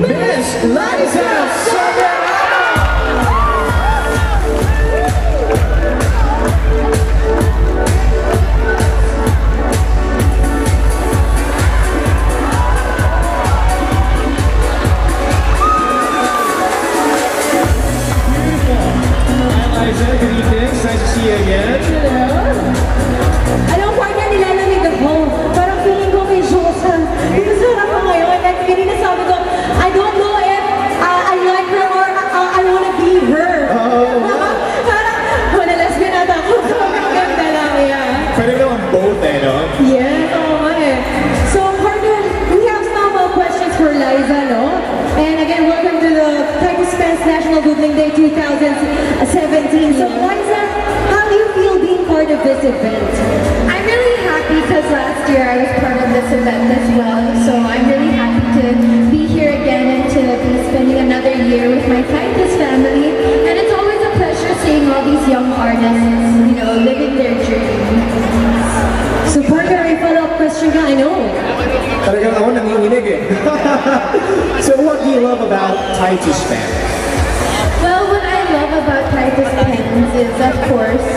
Miss Liza Soberano! Spence National Doodling Day 2017. So, Liza, how do you feel being part of this event? I'm really happy because last year I was part of this event as well. So I'm really happy to be here again and to be spending another year with my Titus family. And it's always a pleasure seeing all these young artists, you know, living their dream. So, partner, may follow-up question ka, I know. Talagang ako nanginginig eh. so what do you love about Titus Fan? Well, what I love about Titus Pens is, of course,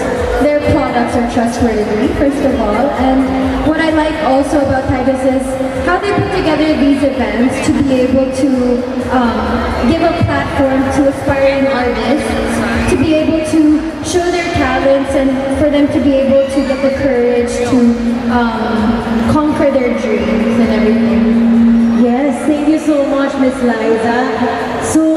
their products are trustworthy, first of all. And what I like also about Titus is how they put together these events to be able to um, give a platform to aspiring artists, to be able to show their talents and for them to be able to get the courage to um, conquer their dreams and everything. Yes, thank you so much, Miss Liza. So,